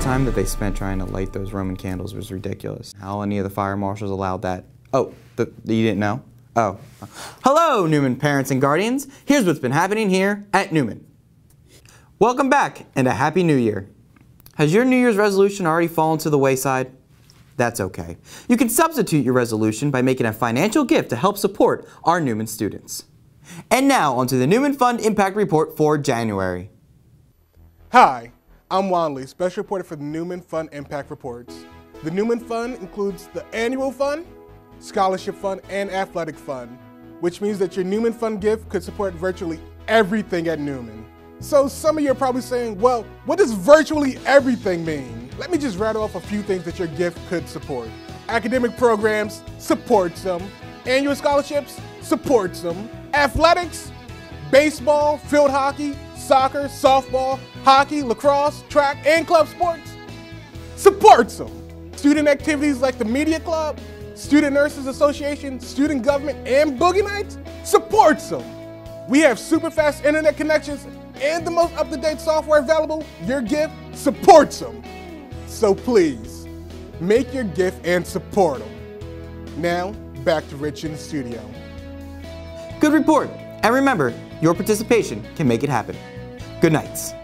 time that they spent trying to light those Roman candles was ridiculous. How any of the fire marshals allowed that? Oh, the, you didn't know? Oh. Hello, Neumann parents and guardians. Here's what's been happening here at Neumann. Welcome back and a Happy New Year. Has your New Year's resolution already fallen to the wayside? That's okay. You can substitute your resolution by making a financial gift to help support our Neumann students. And now onto the Neumann Fund Impact Report for January. Hi, I'm Wanley, Special Reporter for the Neumann Fund Impact Reports. The Neumann Fund includes the Annual Fund, Scholarship Fund, and Athletic Fund, which means that your Neumann Fund gift could support virtually everything at Neumann. So some of you are probably saying, well, what does virtually everything mean? Let me just rattle off a few things that your gift could support. Academic programs, supports them. Annual scholarships, supports them. Athletics, baseball, field hockey, soccer, softball, hockey, lacrosse, track, and club sports, supports them. Student activities like the Media Club, Student Nurses Association, Student Government, and Boogie Nights, supports them. We have super fast internet connections and the most up-to-date software available. Your gift supports them. So please, make your gift and support them. Now, back to Rich in the studio. Good report. And remember, your participation can make it happen. Good nights.